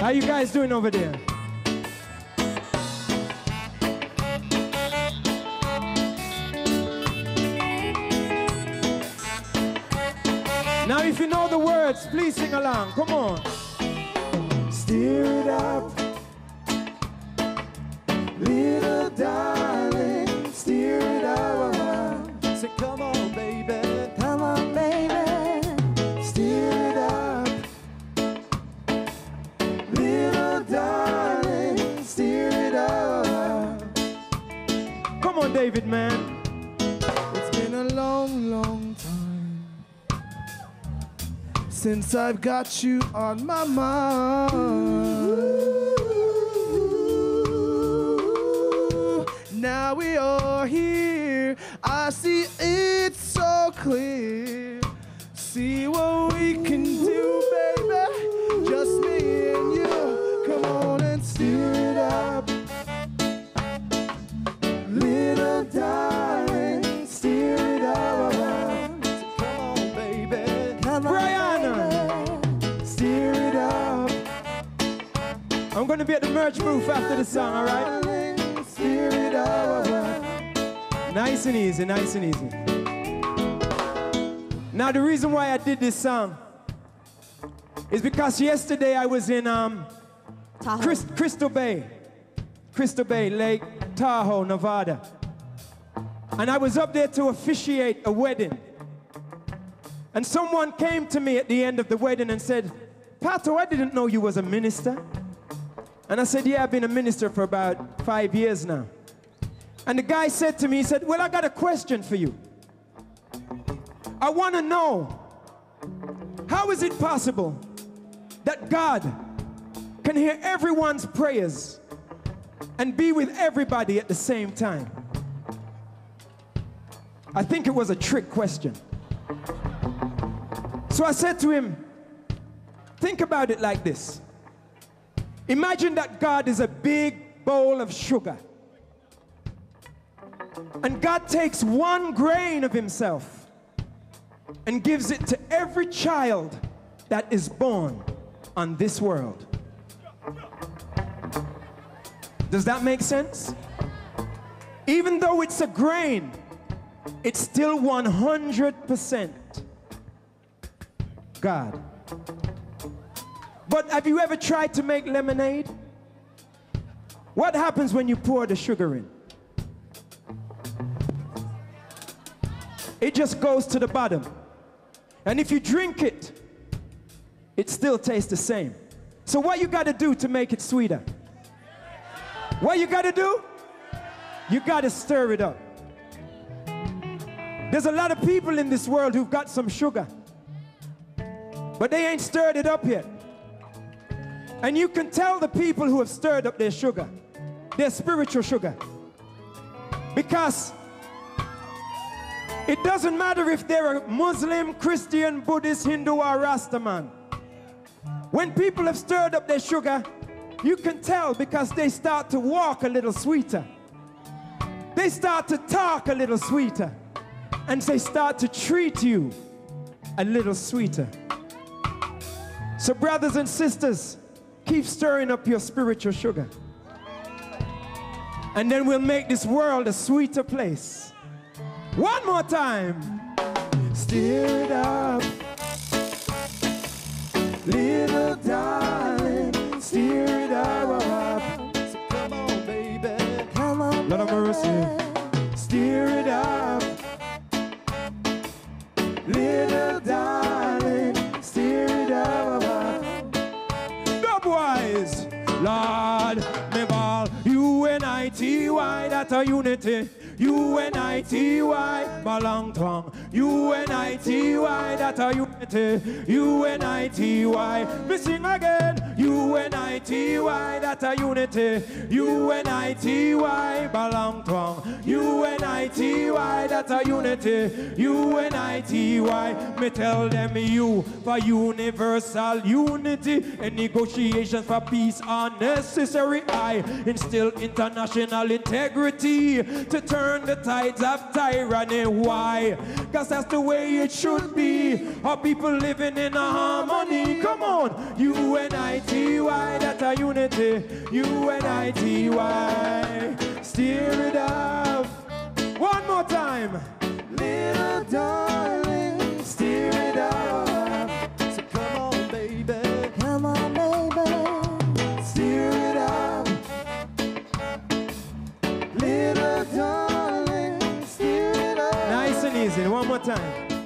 How you guys doing over there? Now, if you know the words, please sing along. Come on. Steer it up, little darling. David, man. It's been a long, long time since I've got you on my mind. Now we are here. I see it so clear. See what we can gonna be at the merch booth after the song, all right? Nice and easy, nice and easy. Now, the reason why I did this song is because yesterday I was in um, Chris, Crystal Bay, Crystal Bay, Lake Tahoe, Nevada. And I was up there to officiate a wedding. And someone came to me at the end of the wedding and said, Pato, I didn't know you was a minister. And I said, yeah, I've been a minister for about five years now. And the guy said to me, he said, well, I got a question for you. I want to know, how is it possible that God can hear everyone's prayers and be with everybody at the same time? I think it was a trick question. So I said to him, think about it like this. Imagine that God is a big bowl of sugar. And God takes one grain of himself and gives it to every child that is born on this world. Does that make sense? Even though it's a grain, it's still 100% God. But have you ever tried to make lemonade? What happens when you pour the sugar in? It just goes to the bottom. And if you drink it, it still tastes the same. So what you got to do to make it sweeter? What you got to do? You got to stir it up. There's a lot of people in this world who've got some sugar, but they ain't stirred it up yet. And you can tell the people who have stirred up their sugar, their spiritual sugar, because it doesn't matter if they're a Muslim, Christian, Buddhist, Hindu, or Rastaman. When people have stirred up their sugar, you can tell because they start to walk a little sweeter. They start to talk a little sweeter. And they start to treat you a little sweeter. So, brothers and sisters, keep stirring up your spiritual sugar. And then we'll make this world a sweeter place. One more time. Stir it up. Little darling, stir it up. So come on, baby. Come on, Lord of mercy. baby. Dubwise, Lord, me ball, U-N-I-T-Y, that a unity. U-N-I-T-Y, Malang tongue. U-N-I-T-Y, that a unity. U-N-I-T-Y, me sing again. U-N-I-T-Y, that a unity. U-N-I-T-Y, Balang tongue. U-N-I-T-Y, that a unity. U-N-I-T-Y, me tell them you for universal unity and negotiations for peace are necessary. I instill international integrity to turn the tides of tyranny. Why? Cause that's the way it should be. Our people living in a harmony. Come Come on. U-N-I-T-Y, that's a unity. U-N-I-T-Y. Steer it up. One more time. One more time.